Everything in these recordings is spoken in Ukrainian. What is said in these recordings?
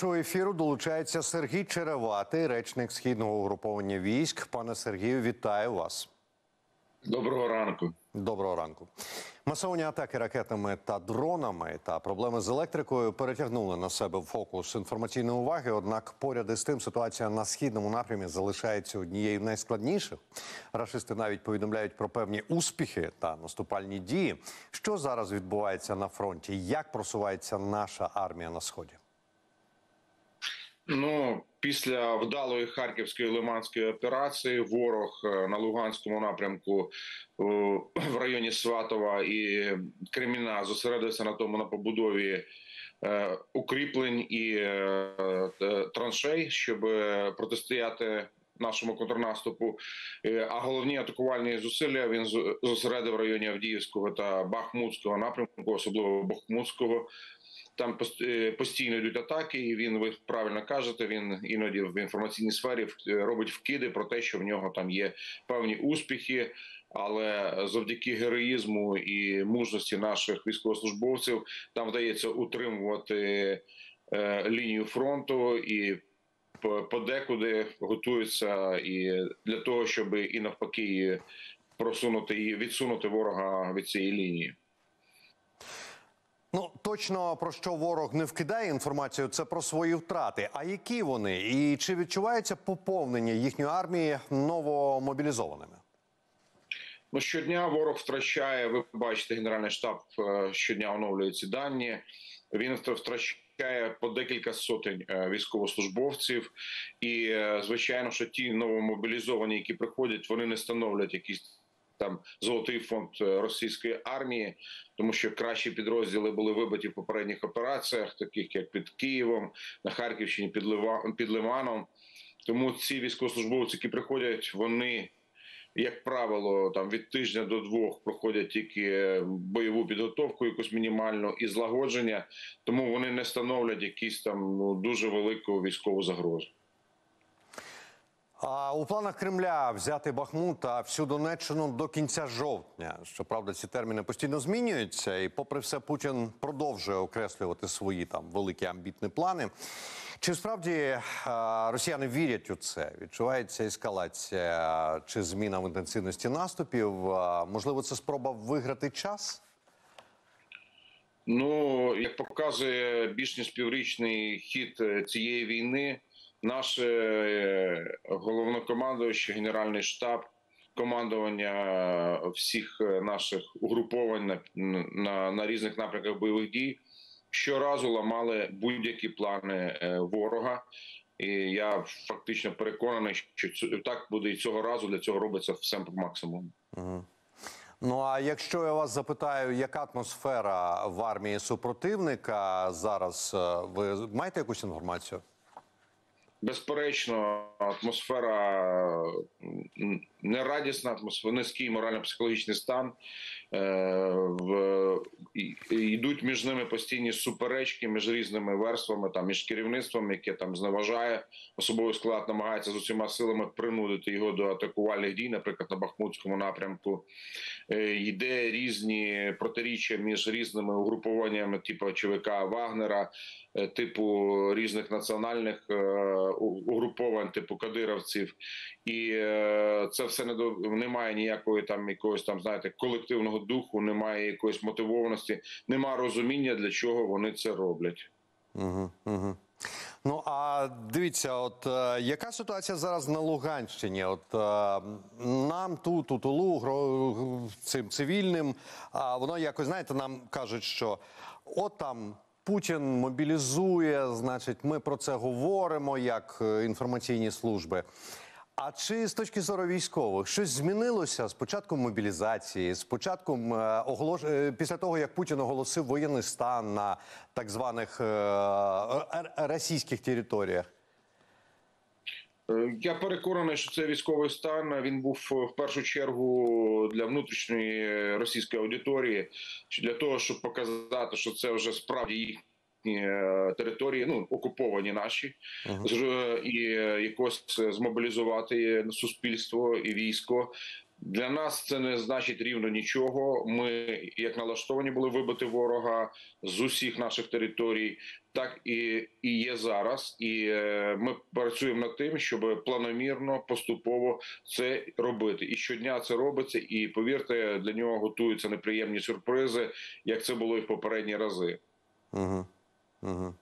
До ефіру долучається Сергій Череватий, речник східного угруповання військ. Пане Сергію, вітаю вас. Доброго ранку. Доброго ранку. Масовані атаки ракетами та дронами та проблеми з електрикою перетягнули на себе фокус інформаційної уваги. Однак, поряд із тим, ситуація на східному напрямі залишається однією з найскладніших. Рашисти навіть повідомляють про певні успіхи та наступальні дії. Що зараз відбувається на фронті? Як просувається наша армія на сході? Ну після вдалої харківської лиманської операції ворог е, на Луганському напрямку в районі Сватова і Креміна зосередився на тому на побудові е, укріплень і е, траншей, щоб протистояти. Нашому контрнаступу, а головні атакувальні зусилля він зосередив в районі Авдіївського та Бахмутського напрямку, особливо Бахмутського, там е, постійно йдуть атаки, і він ви правильно кажете. Він іноді в інформаційній сфері робить вкиди про те, що в нього там є певні успіхи. Але завдяки героїзму і мужності наших військовослужбовців там вдається утримувати е, лінію фронту і подекуди готуються і для того, щоб і навпаки просунути і відсунути ворога від цієї лінії. Ну точно про що ворог не вкидає інформацію, це про свої втрати. А які вони і чи відчувається поповнення їхньої армії новомобілізованими? Ну щодня ворог втрачає. Ви бачите, генеральний штаб е, щодня оновлює ці дані. Він втрачає по декілька сотень е, військовослужбовців, і е, звичайно, що ті новомобілізовані, які приходять, вони не становлять якісь там золотий фонд е, російської армії, тому що кращі підрозділи були вибиті в попередніх операціях, таких як під Києвом, на Харківщині, під Лива, під Ливаном. Тому ці військовослужбовці, які приходять, вони. Як правило, там від тижня до двох проходять тільки бойову підготовку, якусь мінімальну і злагодження, тому вони не становлять якісь там ну, дуже велику військову загрозу. А у планах Кремля взяти Бахмут та всю Донеччину до кінця жовтня. Щоправда, ці терміни постійно змінюються, і, попри все, Путін продовжує окреслювати свої там великі амбітні плани. Чи справді а, росіяни вірять у це? Відчувається ескалація чи зміна в інтенсивності наступів? А, можливо, це спроба виграти час? Ну як показує більш ніж піврічний хід е, цієї війни наше е, головнокомандуюче, генеральний штаб, командування всіх наших угруповань на, на, на різних напрямках бойових дій щоразу ламали будь-які плани е, ворога. І я фактично переконаний, що так буде і цього разу. Для цього робиться все по максимуму. Ну а якщо я вас запитаю, яка атмосфера в армії супротивника зараз, е, ви маєте якусь інформацію? Безперечно, атмосфера нерадісна, атмосфера, низький морально-психологічний стан. Е, йдуть між ними постійні суперечки між різними верствами, там між керівництвом, яке там зневажає особовий склад, намагається з усіма силами принудити його до атакувальних дій, наприклад, на Бахмутському напрямку. Е, йде різні протиріччя між різними угрупуваннями, типу ЧВК Вагнера, типу різних національних угруповань, типу кадировців, і це все не до немає ніякої там якогось там знаєте колективного духу, немає якоїсь мотивованості, немає розуміння для чого вони це роблять. Угу, угу. Ну а дивіться, от е, яка ситуація зараз на Луганщині? От е, нам тут у Тулу, цим цивільним, а воно якось знаєте, нам кажуть, що от там Путін мобілізує, значить, ми про це говоримо як е, інформаційні служби. А чи з точки зору військових щось змінилося з початком мобілізації, з початком е, оголош... Е, після того, як Путін оголосив воєнний стан на так званих російських територіях? Я переконаний, що це військовий стан. Він був в першу чергу для внутрішньої російської аудиторії, для того, щоб показати, що це вже справді їх Е, території, ну окуповані наші, uh і е, якось змобілізувати суспільство і військо. Для нас це не значить рівно нічого. Ми як налаштовані були вибити ворога з усіх наших територій. так і, і є зараз. І е, ми працюємо над тим, щоб планомірно, поступово це робити. І щодня це робиться. І повірте, для нього готуються неприємні сюрпризи, як це було і в попередні рази. Угу. Угу.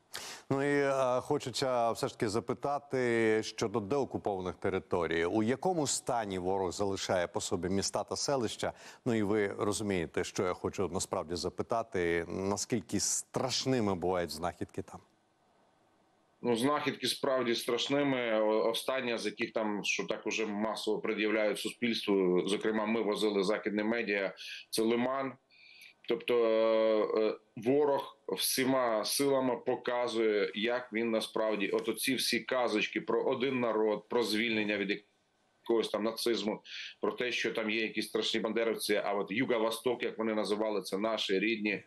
Ну і е, хочеться все ж таки запитати щодо деокупованих територій. У якому стані ворог залишає по собі міста та селища? Ну і ви розумієте, що я хочу насправді запитати, наскільки страшними бувають знахідки там? Ну, знахідки справді страшними. Остання з яких там, що так уже масово пред'являють суспільству. Зокрема, ми возили західні медіа. Це Лиман. Тобто е, ворог всіма силами показує, як він насправді, от оці всі казочки про один народ, про звільнення від якогось там нацизму, про те, що там є якісь страшні бандеровці. А от Юго-Восток, як вони називали, це наші рідні.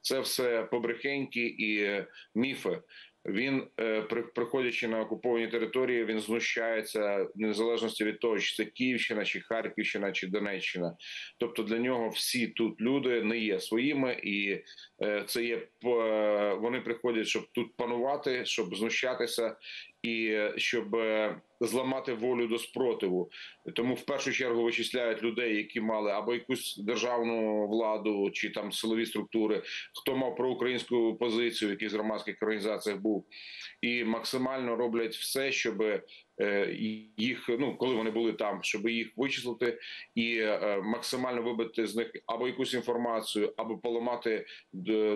Це все побрехеньки і міфи. Він, е, при- приходячи на окуповані території, він знущається незалежності від того, чи це Київщина, чи Харківщина, чи Донеччина. Тобто для нього всі тут люди не є своїми, і е, це є е, вони приходять, щоб тут панувати, щоб знущатися, і щоб е, зламати волю до спротиву. Тому в першу чергу вичисляють людей, які мали або якусь державну владу, чи там силові структури, хто мав проукраїнську позицію, який з громадських організаціях був, і максимально роблять все, щоб їх, ну коли вони були там, щоб їх вичислити і е, максимально вибити з них або якусь інформацію, або поламати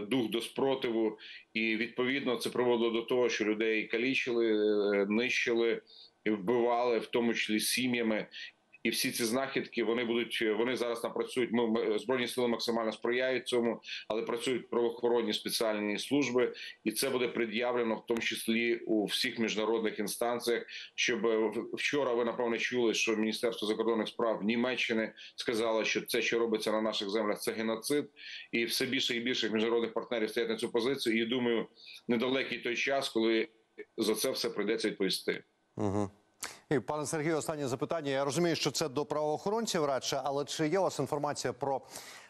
дух до спротиву. І відповідно це приводило до того, що людей калічили, е, нищили, вбивали, в тому числі сім'ями. І всі ці знахідки вони будуть вони зараз там працюють. Ми збройні сили максимально сприяють цьому, але працюють правоохоронні спеціальні служби, і це буде пред'явлено в тому числі у всіх міжнародних інстанціях. Щоб е, вчора ви напевне чули, що Міністерство закордонних справ Німеччини сказало, що це, що робиться на наших землях, це геноцид, і все більше і більше міжнародних партнерів стоять на цю позицію. І думаю, недалекий той час, коли за це все прийдеться відповісти. Угу. І пане Сергію, останнє запитання. Я розумію, що це до правоохоронців радше, але чи є у вас інформація про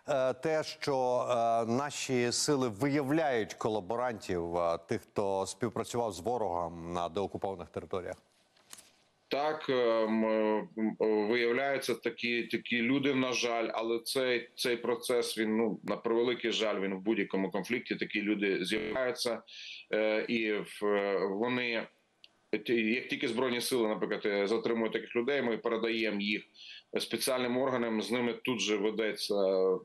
е, те, що е, наші сили виявляють колаборантів, е, тих, хто співпрацював з ворогом на деокупованих територіях? Так ем, е, м, виявляються такі такі люди, на жаль, але цей цей процес він ну на превеликий жаль. Він в будь-якому конфлікті такі люди з'являються, е, і е, вони як тільки збройні сили, наприклад, е, затримують таких людей, ми передаємо їх спеціальним органам. З ними тут же ведеться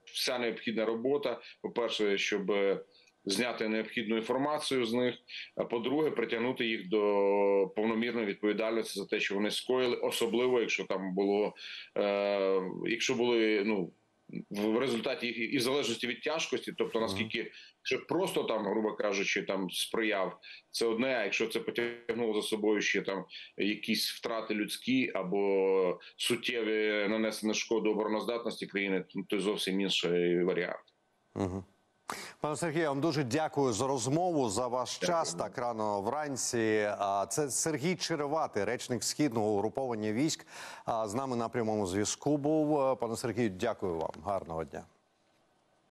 вся необхідна робота. По перше, щоб е, зняти необхідну інформацію з них. А по-друге, притягнути їх до повномірної відповідальності за те, що вони скоїли, особливо якщо там було, е, якщо були ну. В результаті їх і в залежності від тяжкості, тобто наскільки якщо просто там, грубо кажучи, там сприяв, це одне. А якщо це потягнуло за собою ще там якісь втрати людські або суттєві нанесені шкоду обороноздатності країни, то зовсім інший варіант. Угу. Пане Сергію, вам дуже дякую за розмову, за ваш час так рано вранці. Це Сергій Черевати, речник східного угруповання військ. З нами на прямому зв'язку був. Пане Сергію, дякую вам. Гарного дня.